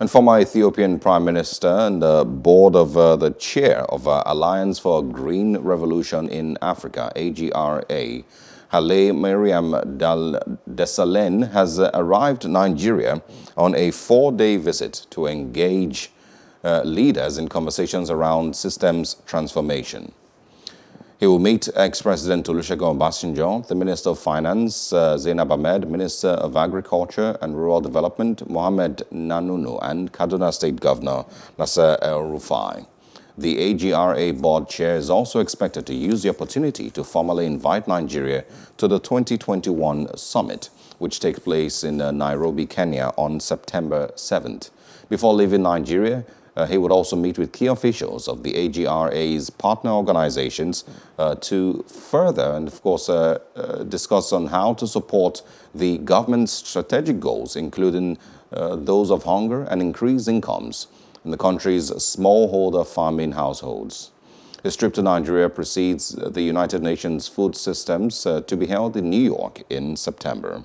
And former Ethiopian Prime Minister and the board of uh, the chair of uh, Alliance for Green Revolution in Africa, AGRA, Hailemariam Dal Dessalegn has uh, arrived Nigeria on a four-day visit to engage uh, leaders in conversations around systems transformation. He will meet ex-President Olusegun Obasanjo, the Minister of Finance, uh, Zainab Ahmed, Minister of Agriculture and Rural Development, Mohamed Nanono, and Kaduna State Governor Nasir El-Rufai. The AGRA board chair is also expected to use the opportunity to formally invite Nigeria to the 2021 summit, which takes place in uh, Nairobi, Kenya on September 7th. Before leaving Nigeria, uh, he would also meet with key officials of the AGRA's partner organizations uh, to further and, of course, uh, uh discuss on how to support the government's strategic goals, including uh, those of hunger and increased incomes in the country's smallholder farming households. His trip to Nigeria precedes the United Nations Food Systems uh, to be held in New York in September.